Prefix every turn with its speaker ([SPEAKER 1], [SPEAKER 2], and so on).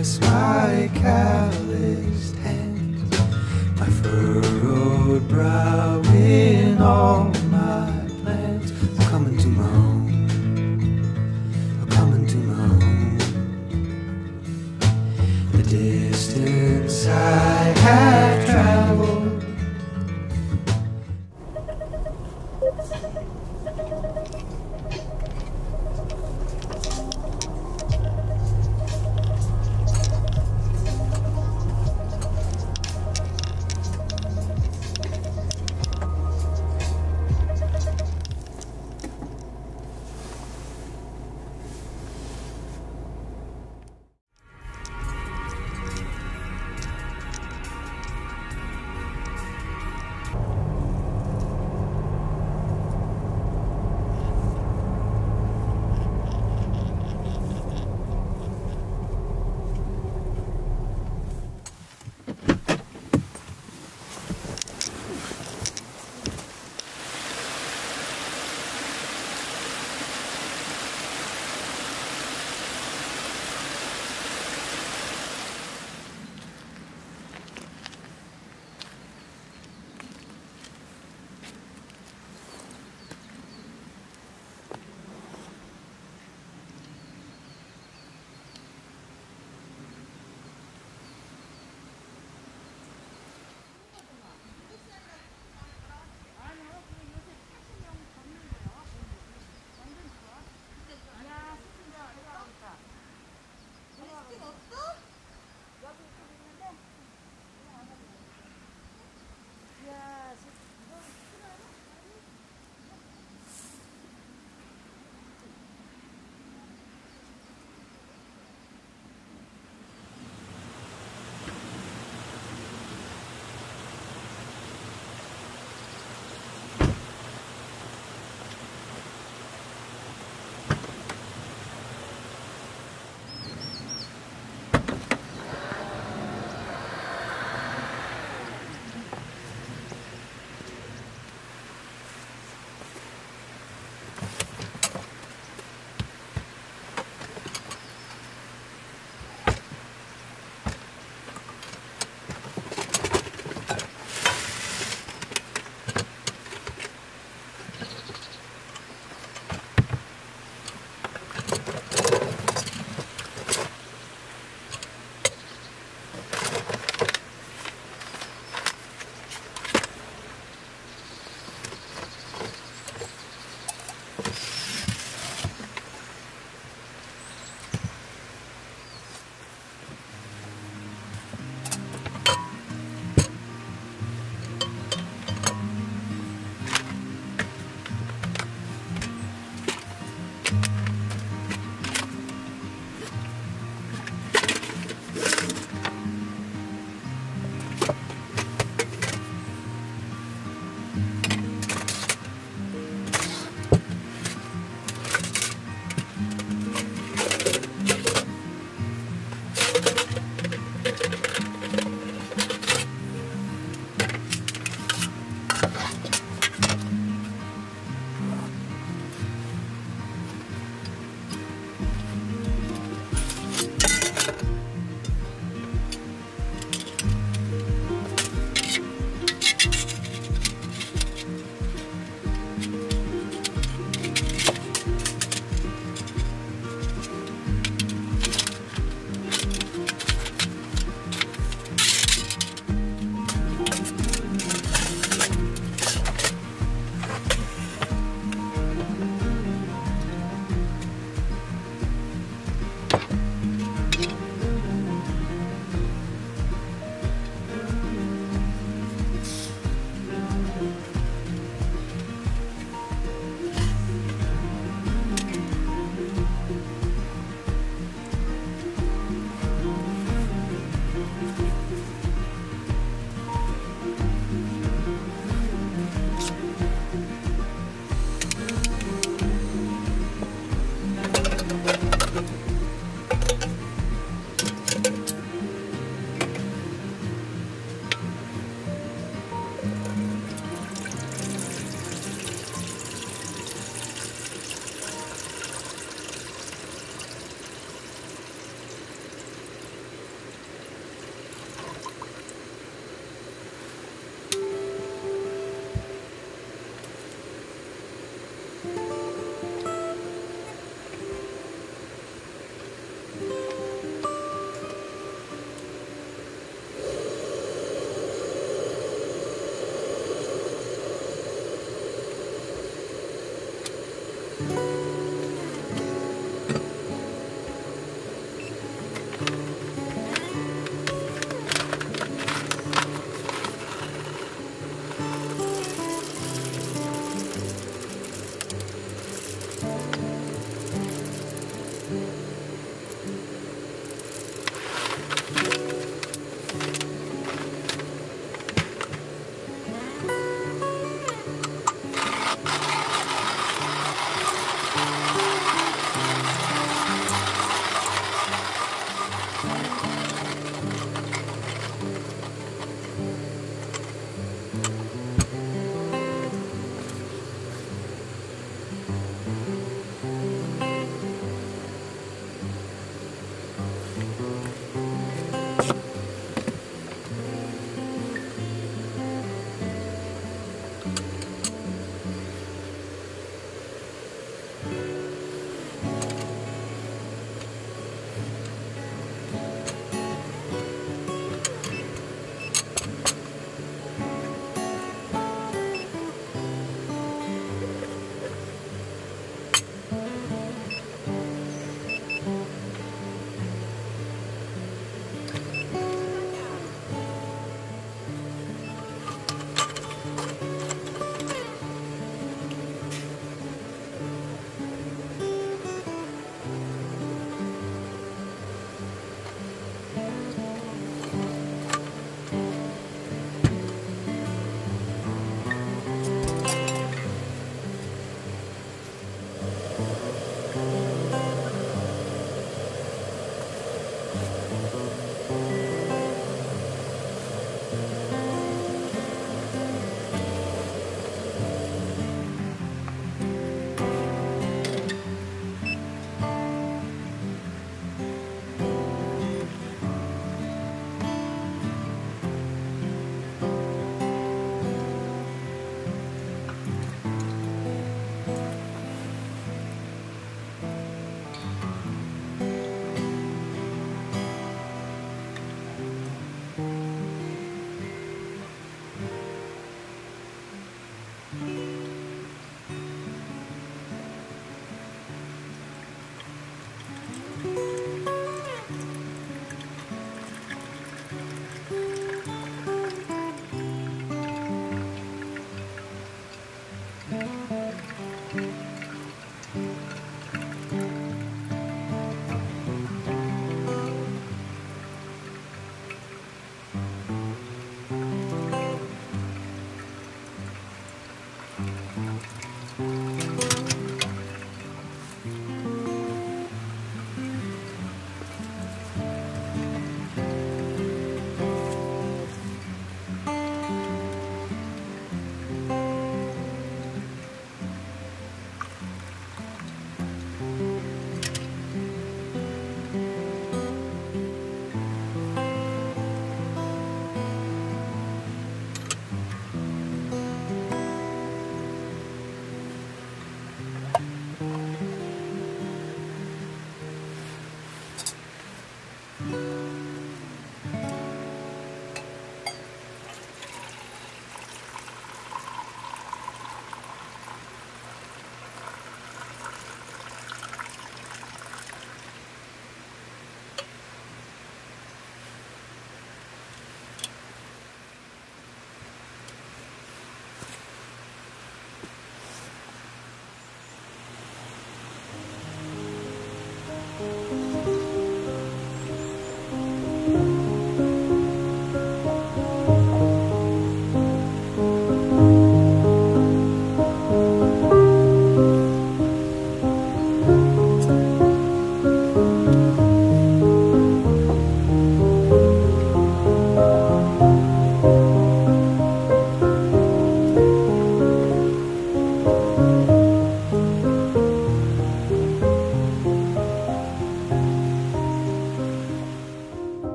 [SPEAKER 1] hourglass, my cat.